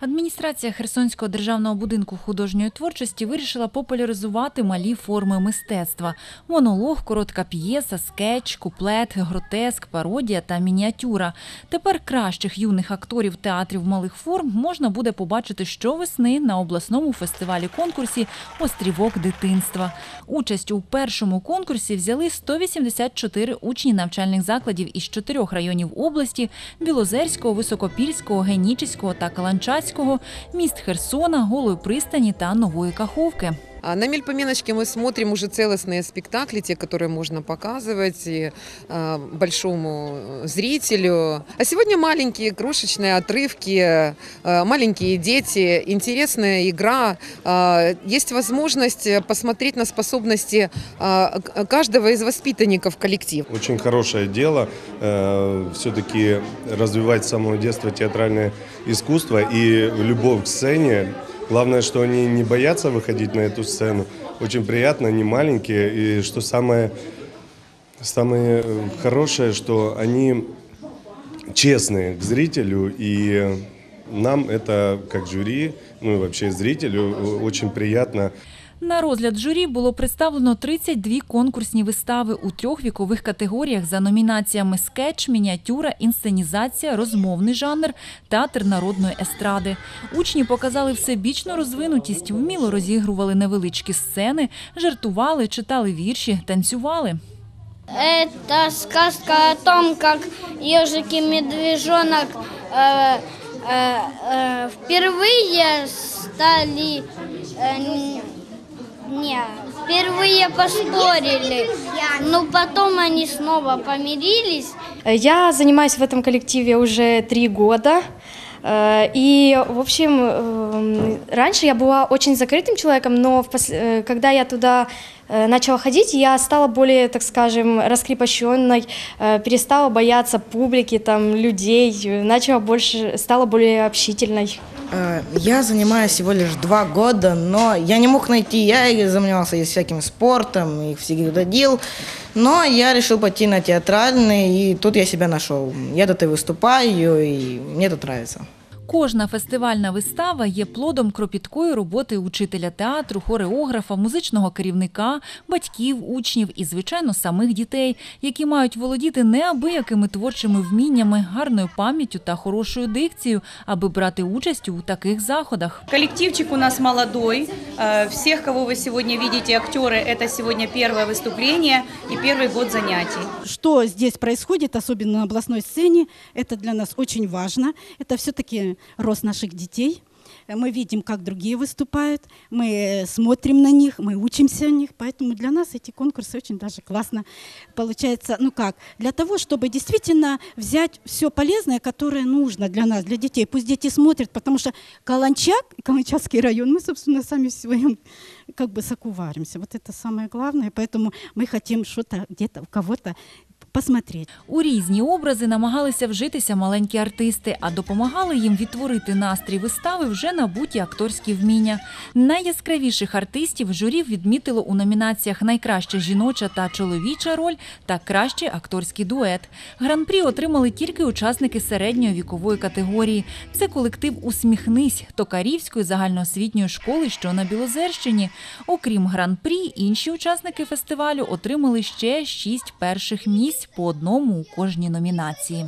Адміністрація Херсонського державного будинку художньої творчості вирішила популяризувати малі форми мистецтва: монолог, коротка п'єса, скетч, куплет, гротеск, пародія та мініатюра. Тепер кращих юних акторів театрів малих форм можна буде побачити щовесни на обласному фестивалі конкурсі Острівок дитинства. Участь у першому конкурсі взяли 184 учні навчальних закладів із чотирьох районів області: Білозерського, Високопільського, Генічеського та Каланчацького, міст Херсона, Голої пристані та Нової Каховки. А На Мельпоменочке мы смотрим уже целостные спектакли, те, которые можно показывать и, а, большому зрителю. А сегодня маленькие крошечные отрывки, а, маленькие дети, интересная игра. А, Есть возможность посмотреть на способности а, к- каждого из воспитанников коллектив. Очень хорошее дело все-таки развивать с самого детства театральное искусство и любовь к сцене. Главное, что они не боятся выходить на эту сцену. Очень приятно, они маленькие. И что самое, самое э, хорошее, что они честные к зрителю. И нам это, как жюри, ну и вообще зрителю, э, очень приятно На розгляд журі було представлено 32 конкурсні вистави у трьох вікових категоріях за номінаціями скетч, мініатюра, інсценізація, розмовний жанр, театр народної естради. Учні показали всебічну розвинутість, вміло розігрували невеличкі сцени, жартували, читали вірші, танцювали. Это сказка о том, как ежик и медвежонок э, э, э, впервые стали... э, н- не, впервые поспорили, но потом они снова помирились. Я занимаюсь в этом коллективе уже три года. Э, И, в общем, эм, раньше я была очень закрытым человеком, но э, когда я туда э, начала ходить, я стала более, так скажем, раскрепощенной, перестала бояться публики, там, людей, начала больше, стала более общительной. Э, Я занимаюсь всего лишь два года, но я не мог найти, я занимался и всяким спортом, и всегда дел, но я решил пойти на театральный, и тут я себя нашел. Я тут и выступаю, и мне тут нравится. Кожна фестивальна вистава є плодом кропіткої роботи учителя театру, хореографа, музичного керівника, батьків, учнів і, звичайно, самих дітей, які мають володіти неабиякими творчими вміннями, гарною пам'яттю та хорошою дикцією, аби брати участь у таких заходах. Коллективчик у нас молодой. Э, Всех, кого вы сегодня видите, актеры, это сегодня первое выступление и первый год занятий. что здесь происходит, особенно на областной сцене, это для нас очень важно. Это все-таки рост наших детей. Э, Мы видим, как другие выступают, мы э, смотрим на них, мы учимся у них, поэтому для нас эти конкурсы очень даже классно получается. Ну как, для того, чтобы действительно взять все полезное, которое нужно для нас, для детей. Пусть дети смотрят, потому что Каланчак, Каланчакский район, мы, собственно, сами в своем как бы соку варимся. Вот это самое главное, поэтому мы хотим что-то где-то у кого-то посмотреть. У різні образи намагалися вжитися маленькі артисти, а допомагали їм відтворити настрій вистави вже набуті акторські вміння. Найяскравіших артистів журі відмітило у номінаціях Найкраща жіноча та чоловіча роль та кращий акторський дует. Гран-прі отримали тільки учасники середньої вікової категорії. Це колектив Усміхнись Токарівської загальноосвітньої школи, що на Білозерщині. Окрім гран-прі, інші учасники фестивалю отримали ще шість перших місць по одному у кожній номінації.